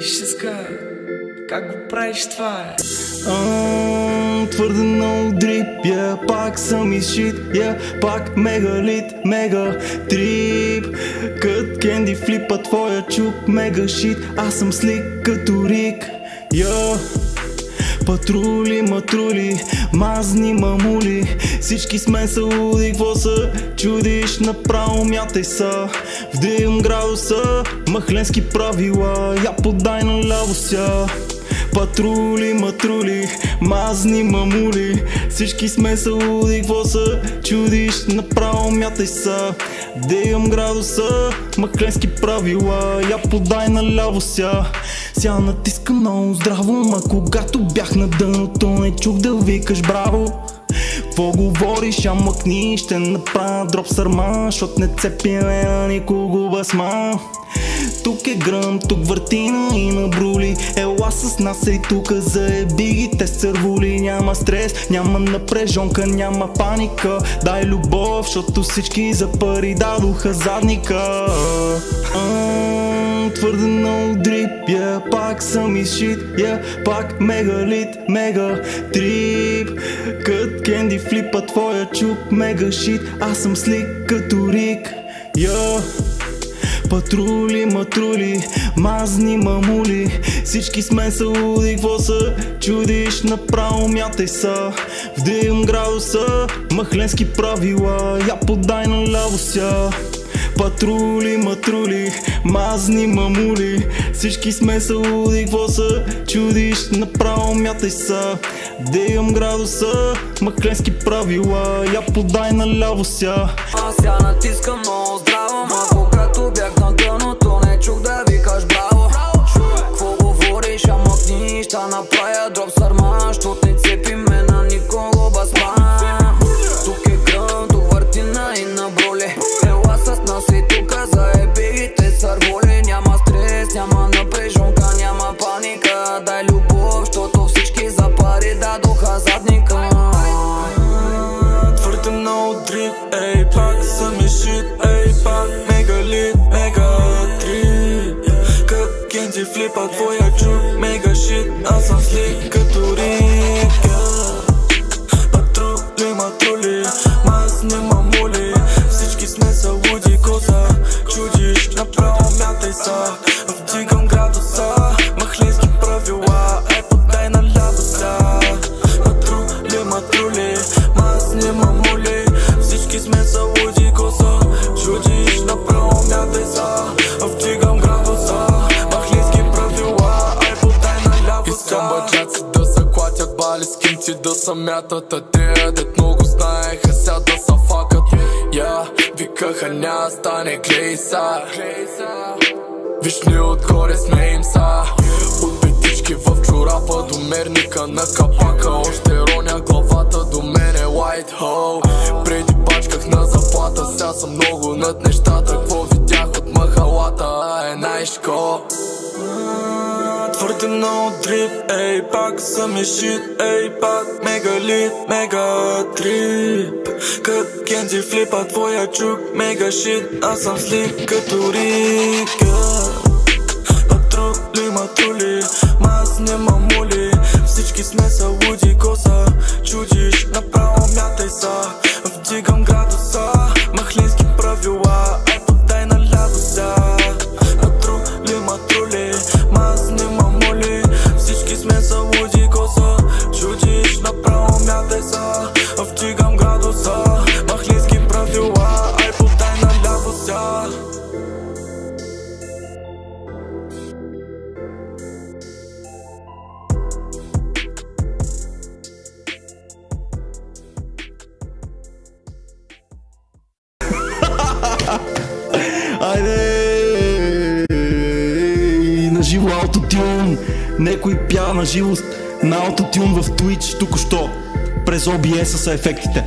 ще ска, как го правиш това е? Твърде много дрип, yeah, пак съм изшит, yeah, пак мегалит, мега трип Кът кенди флипа твоя чук, мега шит, аз съм слик като Рик. Патрули, матрули, мазни мамули. Всички сме са луди, какво са? Чудиш, направо мятай са. Вдигам градуса, махленски правила. Я подай на ляво ся. Патрули, матрули, мазни мамули. Всички сме са луди, какво са? Чудиш, направо мятай са Вдигам градуса, махленски правила Я подай на ляво ся. Ся натискам много здраво Ма когато бях на дъното Не чух да викаш браво Кво говориш, а мъкни Ще направя дроп сърма Защото не цепиме на никого басма тук е гръм, тук въртина и на брули. Ела с нас и тука заеби ги те сървули Няма стрес, няма напрежонка, няма паника. Дай любов, защото всички за пари дадоха задника. Твърде много дрип, yeah, пак съм изшит, yeah, пак мегалит, мега трип Кът кенди флипа твоя чук, мега шит, аз съм слик като Рик, yeah. Патрули, матрули, мазни мамули. Всички сме са луди, какво са? Чудиш, направо мятай са. Вдигам градуса, махленски правила. Я подай на ляво ся Патрули, матрули, мазни мамули. Всички сме са луди, какво са? Чудиш, направо мятай са. Вдигам градуса, махленски правила. Я подай на ляво ся. Аз я натискам много няма напрежонка, няма паника. Дай любов, щото всички за пари дадоха задника. Твърде много дрип, ей, пак съм и шит, да са мятат А те дет много знаеха ся да са факат Я викаха ня стане глей са. Виж ни отгоре смеем са. От петички в чорапа до мерника на капака. Още роня главата до мене white hole Преди пачках на заплата Сега съм много над нещата. Кво видях от махалата? Е най-шко Твърде много дрип, ей, пак съм и шит, ей, пак мегалит, мега трип. Кът кенди флипа твоя чук, мега шит, аз съм слик като Рика. Патрули, матрули, мазни мамули Всички сме са луди, коса, чудиш, направо мятай са Вдигам Айде! На живо аутотюн! Некой пя на живо на аутотюн в Twitch току-що. През OBS са ефектите.